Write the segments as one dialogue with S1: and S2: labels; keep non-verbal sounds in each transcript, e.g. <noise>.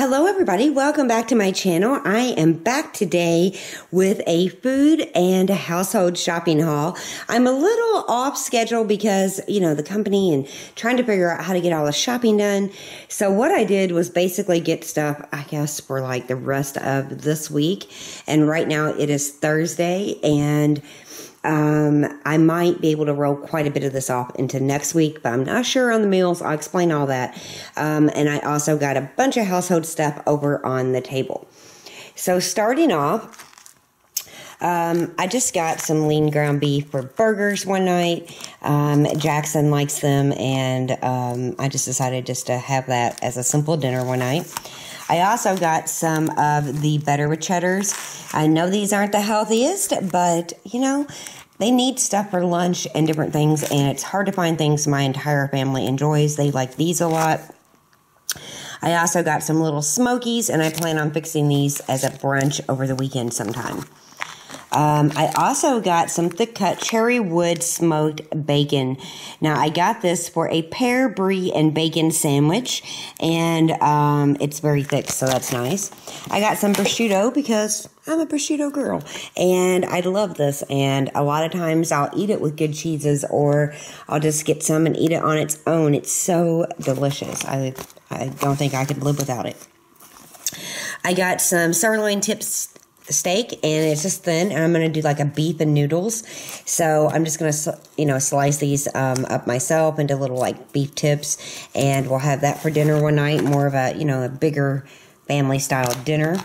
S1: Hello, everybody. Welcome back to my channel. I am back today with a food and a household shopping haul. I'm a little off schedule because, you know, the company and trying to figure out how to get all the shopping done. So, what I did was basically get stuff, I guess, for like the rest of this week. And right now it is Thursday and um, I might be able to roll quite a bit of this off into next week, but I'm not sure on the meals. I'll explain all that. Um, and I also got a bunch of household stuff over on the table. So, starting off, um, I just got some lean ground beef for burgers one night. Um, Jackson likes them, and um, I just decided just to have that as a simple dinner one night. I also got some of the better with cheddars. I know these aren't the healthiest, but you know, they need stuff for lunch and different things, and it's hard to find things my entire family enjoys. They like these a lot. I also got some little smokies, and I plan on fixing these as a brunch over the weekend sometime. Um, I also got some thick cut cherry wood smoked bacon. Now, I got this for a pear, brie, and bacon sandwich, and um, it's very thick, so that's nice. I got some prosciutto because I'm a prosciutto girl, and I love this. And a lot of times I'll eat it with good cheeses, or I'll just get some and eat it on its own. It's so delicious. I I don't think I could live without it. I got some sirloin tips steak and it's just thin and I'm going to do like a beef and noodles. So I'm just going to, you know, slice these um, up myself into little like beef tips and we'll have that for dinner one night. More of a, you know, a bigger family style dinner.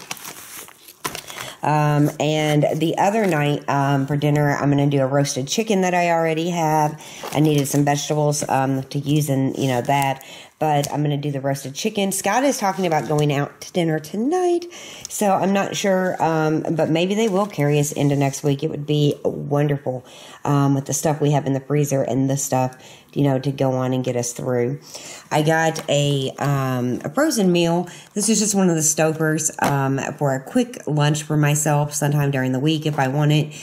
S1: Um, and the other night um, for dinner, I'm going to do a roasted chicken that I already have. I needed some vegetables um, to use in, you know, that but I'm going to do the roasted chicken. Scott is talking about going out to dinner tonight, so I'm not sure, um, but maybe they will carry us into next week. It would be wonderful um, with the stuff we have in the freezer and the stuff, you know, to go on and get us through. I got a, um, a frozen meal. This is just one of the Stouffer's um, for a quick lunch for myself sometime during the week if I want it,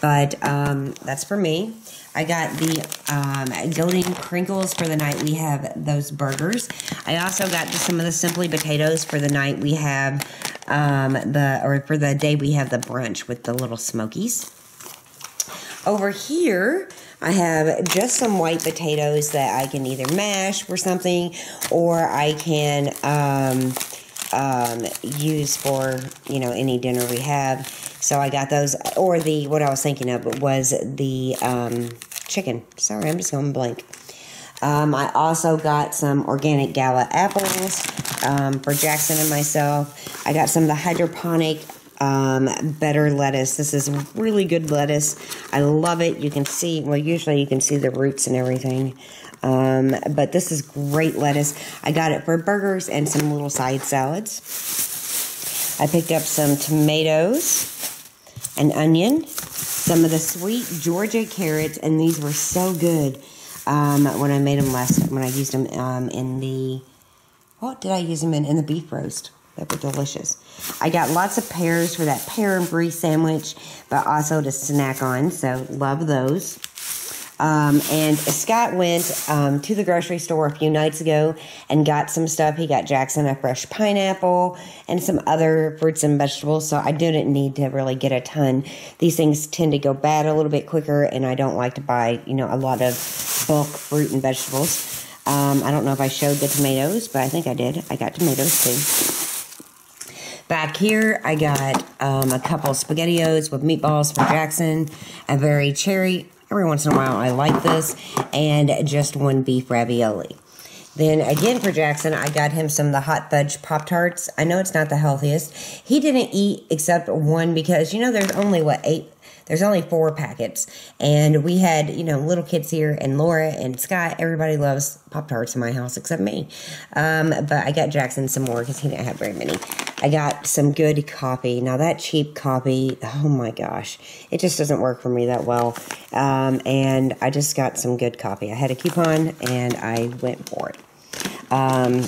S1: but um, that's for me. I got the um, golden crinkles for the night we have those burgers. I also got some of the simply potatoes for the night we have um, the or for the day we have the brunch with the little smokies. Over here, I have just some white potatoes that I can either mash for something or I can um, um, use for you know any dinner we have. So I got those, or the what I was thinking of was the um, chicken. Sorry, I'm just going blank. Um, I also got some organic gala apples um, for Jackson and myself. I got some of the hydroponic um, butter lettuce. This is really good lettuce. I love it. You can see, well, usually you can see the roots and everything. Um, but this is great lettuce. I got it for burgers and some little side salads. I picked up some tomatoes, an onion, some of the sweet Georgia carrots, and these were so good um, when I made them last, when I used them um, in the, what did I use them in? In the beef roast. They were delicious. I got lots of pears for that pear and brie sandwich, but also to snack on, so love those. Um, and Scott went um, to the grocery store a few nights ago and got some stuff. He got Jackson a fresh pineapple and some other fruits and vegetables. So I didn't need to really get a ton. These things tend to go bad a little bit quicker, and I don't like to buy, you know, a lot of bulk fruit and vegetables. Um, I don't know if I showed the tomatoes, but I think I did. I got tomatoes too. Back here, I got um, a couple SpaghettiOs with meatballs for Jackson, a very cherry Every once in a while, I like this. And just one beef ravioli. Then again for Jackson, I got him some of the hot fudge Pop Tarts. I know it's not the healthiest. He didn't eat except one because, you know, there's only, what, eight there's only four packets. And we had, you know, little kids here and Laura and Scott. Everybody loves Pop Tarts in my house except me. Um, but I got Jackson some more because he didn't have very many. I got some good coffee. Now, that cheap coffee, oh my gosh, it just doesn't work for me that well. Um, and I just got some good coffee. I had a coupon and I went for it. Um,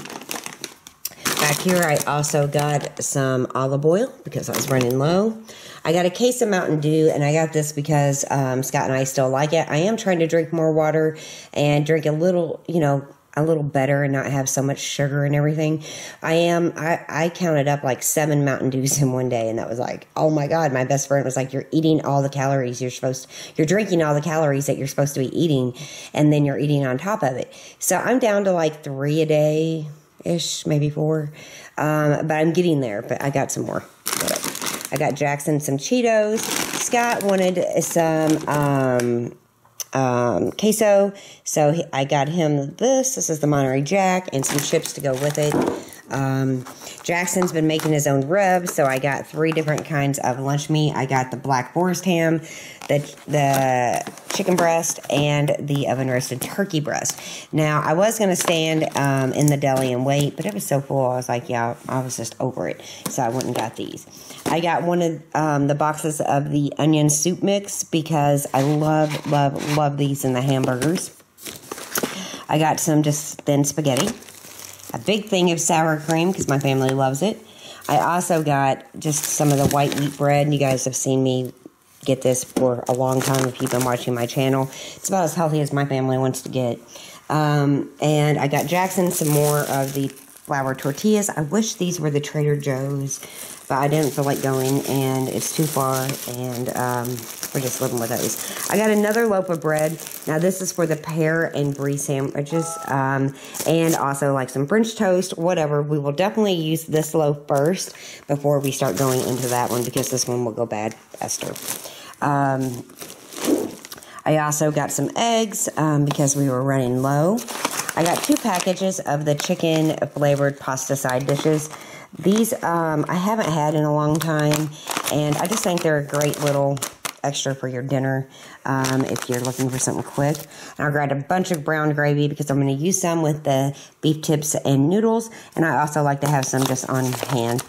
S1: Back here, I also got some olive oil because I was running low. I got a case of Mountain Dew, and I got this because um, Scott and I still like it. I am trying to drink more water and drink a little, you know, a little better and not have so much sugar and everything. I am I, I counted up like seven Mountain Dews in one day and that was like, oh my God, my best friend was like, You're eating all the calories you're supposed to, you're drinking all the calories that you're supposed to be eating and then you're eating on top of it. So I'm down to like three a day ish, maybe four. Um, but I'm getting there, but I got some more. I got Jackson some Cheetos. Scott wanted some um, um, queso. So he, I got him this. This is the Monterey Jack and some chips to go with it. Um, Jackson's been making his own ribs, so I got three different kinds of lunch meat. I got the black forest ham, the the chicken breast, and the oven roasted turkey breast. Now I was gonna stand um, in the deli and wait, but it was so full. I was like, yeah, I was just over it, so I went and got these. I got one of um, the boxes of the onion soup mix because I love, love, love these in the hamburgers. I got some just thin spaghetti a big thing of sour cream because my family loves it. I also got just some of the white wheat bread. You guys have seen me get this for a long time if you've been watching my channel. It's about as healthy as my family wants to get. Um, and I got Jackson some more of the flour tortillas. I wish these were the Trader Joe's but I didn't feel like going and it's too far and um, we're just living with those. I got another loaf of bread. Now this is for the pear and brie sandwiches um, and also like some French toast, whatever. We will definitely use this loaf first before we start going into that one because this one will go bad faster. Um, I also got some eggs um, because we were running low. I got two packages of the chicken flavored pasta side dishes. These um, I haven't had in a long time, and I just think they're a great little extra for your dinner um, if you're looking for something quick. And I grabbed a bunch of brown gravy because I'm going to use some with the beef tips and noodles, and I also like to have some just on hand.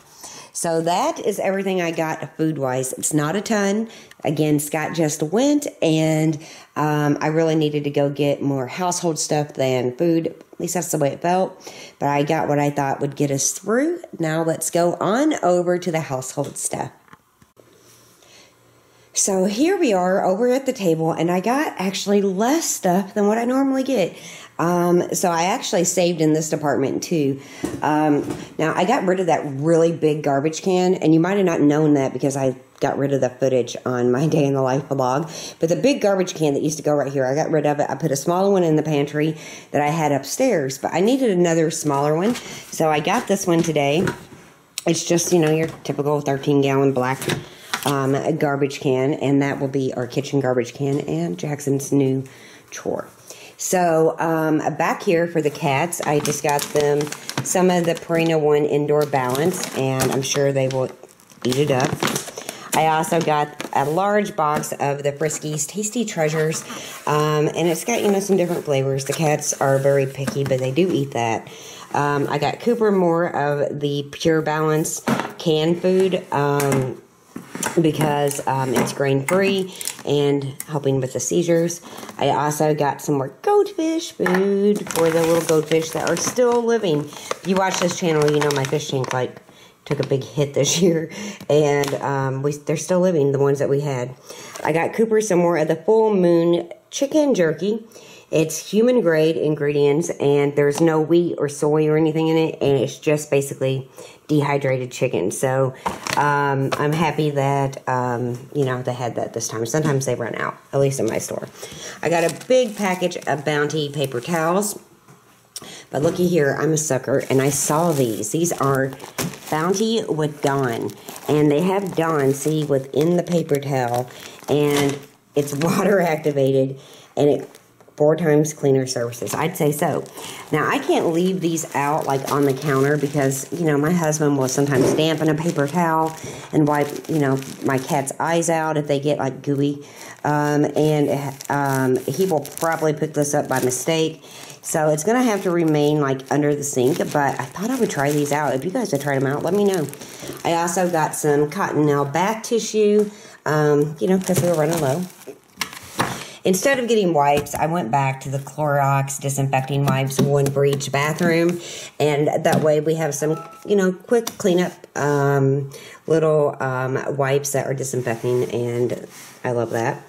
S1: So that is everything I got food wise. It's not a ton. Again, Scott just went, and um, I really needed to go get more household stuff than food. At least that's the way it felt. But I got what I thought would get us through. Now let's go on over to the household stuff. So here we are over at the table, and I got actually less stuff than what I normally get. Um, so I actually saved in this department too. Um, now I got rid of that really big garbage can, and you might have not known that because I got rid of the footage on my day in the life vlog. But the big garbage can that used to go right here, I got rid of it. I put a smaller one in the pantry that I had upstairs, but I needed another smaller one, so I got this one today. It's just you know your typical 13 gallon black um, garbage can, and that will be our kitchen garbage can and Jackson's new chore. So um, back here for the cats, I just got them some of the Purina One Indoor Balance, and I'm sure they will eat it up. I also got a large box of the Friskies Tasty Treasures, um, and it's got, you know, some different flavors. The cats are very picky, but they do eat that. Um, I got Cooper more of the Pure Balance canned food. Um, because um, it's grain free and helping with the seizures. I also got some more goldfish food for the little goldfish that are still living. If you watch this channel, you know my fish tank like took a big hit this <laughs> year, and um, we they're still living. The ones that we had. I got Cooper some more of the full moon chicken jerky. It's human grade ingredients, and there's no wheat or soy or anything in it, and it's just basically dehydrated chicken. So um, I'm happy that, um, you know, they had that this time. Sometimes they run out, at least in my store. I got a big package of Bounty paper towels. But looky here, I'm a sucker, and I saw these. These are Bounty with Dawn, and they have Dawn, see, within the paper towel, and it's <laughs> water activated, and it four times cleaner services. I'd say so. Now, I can't leave these out like on the counter because, you know, my husband will sometimes dampen a paper towel and wipe, you know, my cat's eyes out if they get like gooey. Um, and um, he will probably pick this up by mistake. So it's going to have to remain like under the sink, but I thought I would try these out. If you guys have tried them out, let me know. I also got some Cottonelle bath tissue, um, you know, because we were running low. Instead of getting wipes, I went back to the Clorox disinfecting wipes, one for each bathroom. And that way we have some, you know, quick cleanup um, little um, wipes that are disinfecting. And I love that.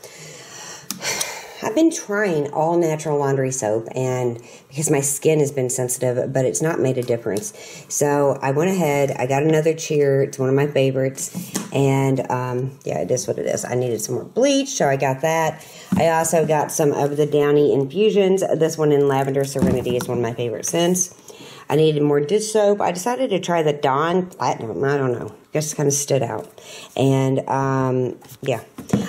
S1: I've been trying all natural laundry soap and because my skin has been sensitive, but it's not made a difference. So I went ahead, I got another cheer. It's one of my favorites. And um, yeah, it is what it is. I needed some more bleach, so I got that. I also got some of the Downy infusions. This one in Lavender Serenity is one of my favorite scents. I needed more dish soap. I decided to try the Dawn Platinum. I don't know. Just kind of stood out. And um, yeah,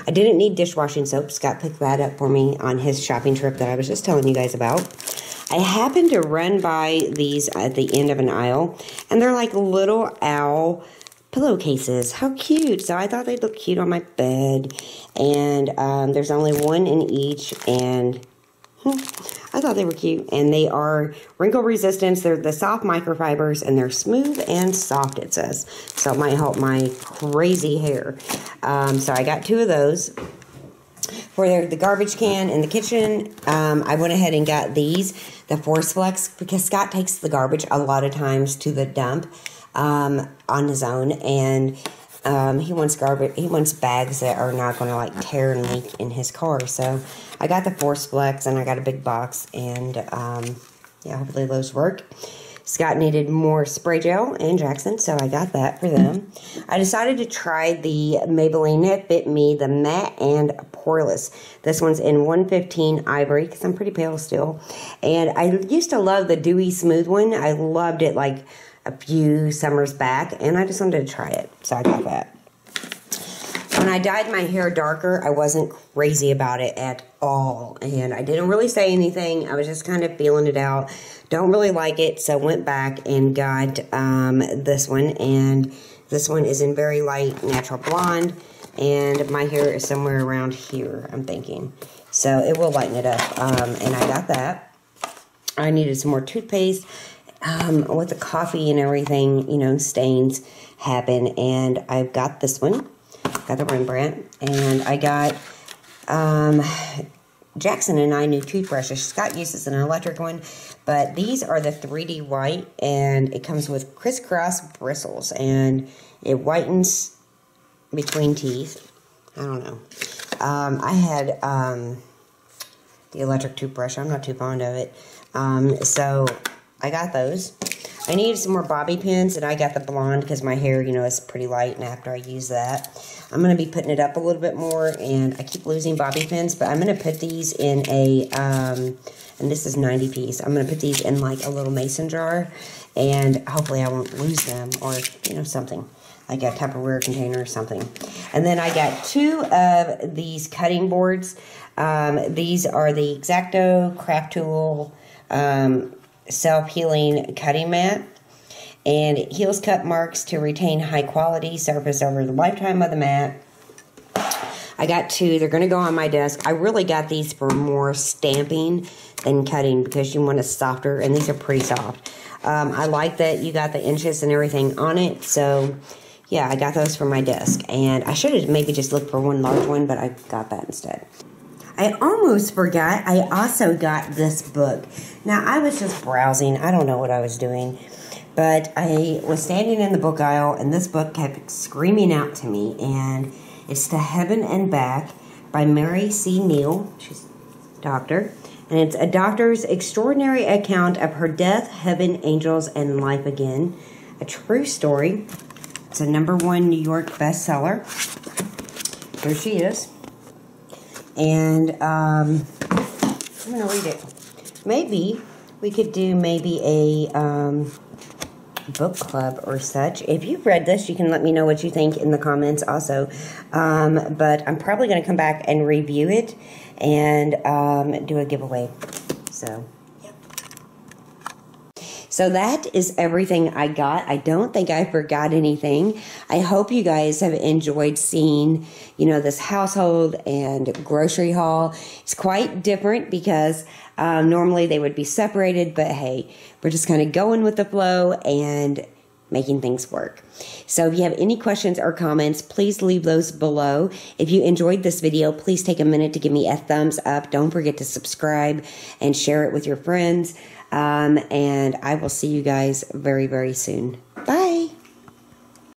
S1: I didn't need dishwashing soap. Scott picked that up for me on his shopping trip that I was just telling you guys about. I happened to run by these at the end of an aisle, and they're like little owl pillowcases. How cute. So I thought they'd look cute on my bed. And um, there's only one in each, and I thought they were cute. And they are wrinkle resistant. They're the soft microfibers and they're smooth and soft, it says. So it might help my crazy hair. Um, so I got two of those. For the garbage can in the kitchen, um, I went ahead and got these, the Force Flex, because Scott takes the garbage a lot of times to the dump um, on his own. And um, he wants garbage. He wants bags that are not going to like tear and leak in his car. So I got the Force Flex and I got a big box, and um, yeah, hopefully those work. Scott needed more spray gel and Jackson, so I got that for them. I decided to try the Maybelline It Fit Me, the matte and poreless. This one's in 115 ivory because I'm pretty pale still. And I used to love the dewy smooth one. I loved it like a few summers back, and I just wanted to try it, so I got that. When I dyed my hair darker, I wasn't crazy about it at all, and I didn't really say anything. I was just kind of feeling it out. Don't really like it, so went back and got um, this one, and this one is in very light natural blonde, and my hair is somewhere around here, I'm thinking. So it will lighten it up, um, and I got that. I needed some more toothpaste um, with the coffee and everything, you know, stains happen. And I've got this one, got the Rembrandt, and I got um, Jackson and I new toothbrushes. Scott uses an electric one, but these are the 3D white, and it comes with crisscross bristles, and it whitens between teeth. I don't know. Um, I had um, the electric toothbrush. I'm not too fond of it. Um, so I got those. I needed some more bobby pins, and I got the blonde because my hair, you know, is pretty light, and after I use that, I'm going to be putting it up a little bit more, and I keep losing bobby pins, but I'm going to put these in a, um, and this is 90 piece, I'm going to put these in like a little mason jar, and hopefully I won't lose them, or, you know, something like a Tupperware container or something. And then I got two of these cutting boards. Um, these are the X-Acto Craft Tool um, self-healing cutting mat and it heals cut marks to retain high quality surface over the lifetime of the mat. I got two. They're going to go on my desk. I really got these for more stamping than cutting because you want it softer, and these are pretty soft. Um, I like that you got the inches and everything on it, so yeah, I got those for my desk. And I should have maybe just looked for one large one, but I got that instead. I almost forgot I also got this book. Now, I was just browsing. I don't know what I was doing. But I was standing in the book aisle, and this book kept screaming out to me. And it's To Heaven and Back by Mary C. Neal. She's a doctor. And it's a doctor's extraordinary account of her death, heaven, angels, and life again. A true story. It's a number one New York bestseller. Here she is and um, I'm going to read it. Maybe we could do maybe a um, book club or such. If you've read this, you can let me know what you think in the comments also. Um, but I'm probably going to come back and review it and um, do a giveaway. So. So that is everything I got. I don't think I forgot anything. I hope you guys have enjoyed seeing, you know, this household and grocery haul. It's quite different because um, normally they would be separated, but hey, we're just kind of going with the flow and making things work. So if you have any questions or comments, please leave those below. If you enjoyed this video, please take a minute to give me a thumbs up. Don't forget to subscribe and share it with your friends. Um, and I will see you guys very, very soon. Bye.